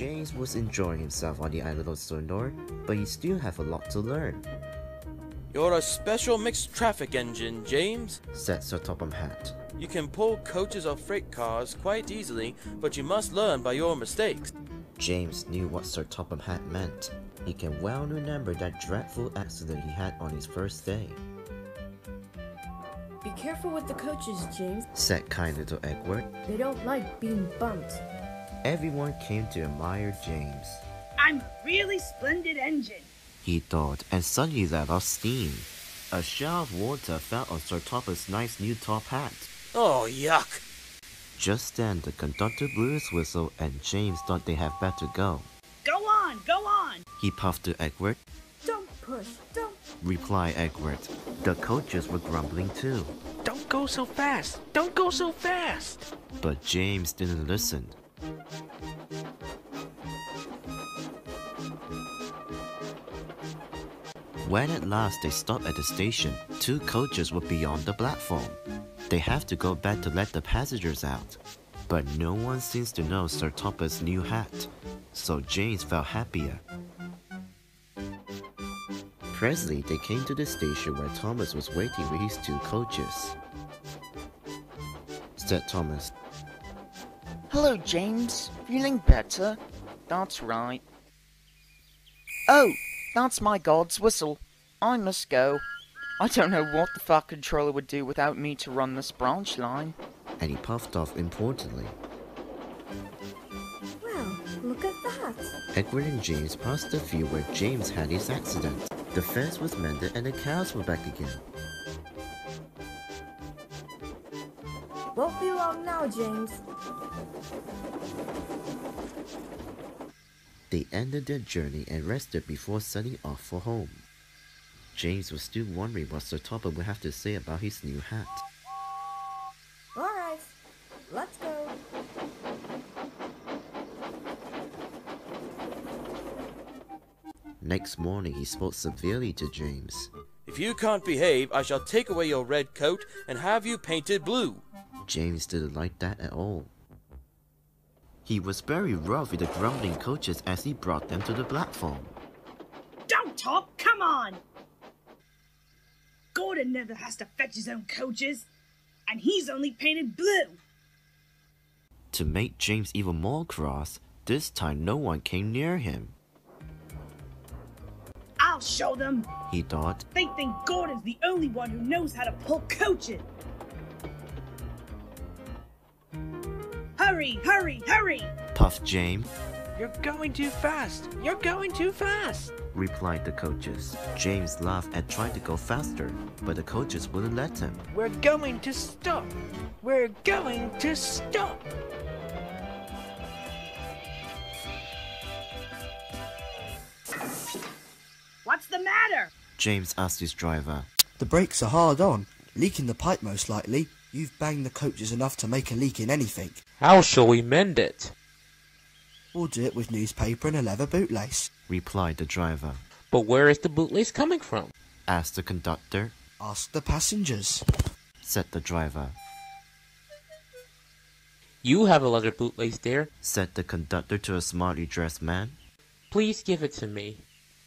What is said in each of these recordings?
was enjoying himself on the island of Sodor, but he still have a lot to learn, You're a special mixed traffic engine, James. said Sir Topham Hatt. You can pull coaches or freight cars quite easily, but you must learn by your mistakes. James knew what Sir Topham Hatt meant. He can well remember that dreadful accident he had on his first day, Be careful with the coaches, James. said kind little Edward. They don't like being bumped. Everyone came to admire James. I'm a really splendid engine. He thought, and suddenly let off steam. A shower of water fell on Sir Topham's nice new top hat. Oh, yuck! Just then, the conductor blew his whistle, and James thought they had better go. Go on, go on. He puffed to Edward. Don't push, don't. Replied Edward. The coaches were grumbling too, Don't go so fast! Don't go so fast! but James didn't listen. When at last they stopped at the station, two coaches were beyond the platform. They have to go back to let the passengers out. But no one seems to know Sir Topper's new hat, so James felt happier. Presently, they came to the station where Thomas was waiting with his two coaches. Said Thomas, Hello, James. Feeling better? That's right. Oh, that's my god's whistle. I must go. I don't know what the Fat Controller would do without me to run this branch line. and he puffed off importantly. Well, look at that. Edward and James passed the field where James had his accident. The fence was mended and the cows were back again. Won't be long now, James. They ended their journey and rested before setting off for home. James was still wondering what Sir Topper would have to say about his new hat. Alright, let's go. Next morning, he spoke severely to James. If you can't behave, I shall take away your red coat and have you painted blue. James didn't like that at all. He was very rough with the grumbling coaches as he brought them to the platform. Don't talk, come on. Gordon never has to fetch his own coaches, and he's only painted blue. To make James even more cross, this time no one came near him. I'll show them. He thought, They think Gordon's the only one who knows how to pull coaches. Hurry, hurry, hurry! puffed James, You're going too fast! You're going too fast! replied the coaches. James laughed and tried to go faster, but the coaches wouldn't let him. We're going to stop! We're going to stop! What's the matter? James asked his driver. The brakes are hard on, leaking the pipe most likely. You've banged the coaches enough to make a leak in anything. How shall we mend it? We'll do it with newspaper and a leather bootlace. Replied the driver. But where is the bootlace coming from? Asked the conductor. Ask the passengers. Said the driver. You have a leather bootlace there. Said the conductor to a smartly dressed man. Please give it to me.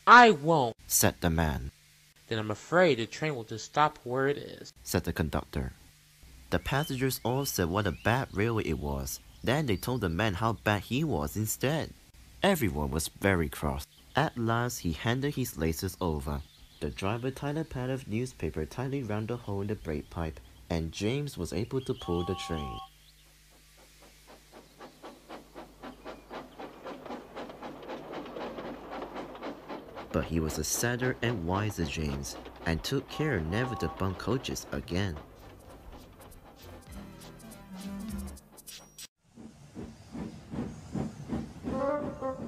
I won't. Said the man. Then I'm afraid the train will just stop where it is. Said the conductor. The passengers all said what a bad railway it was. Then they told the man how bad he was instead. Everyone was very cross. At last, he handed his laces over. The driver tied a pad of newspaper tightly round the hole in the brake pipe, and James was able to pull the train. But he was a sadder and wiser James, and took care never to bump coaches again.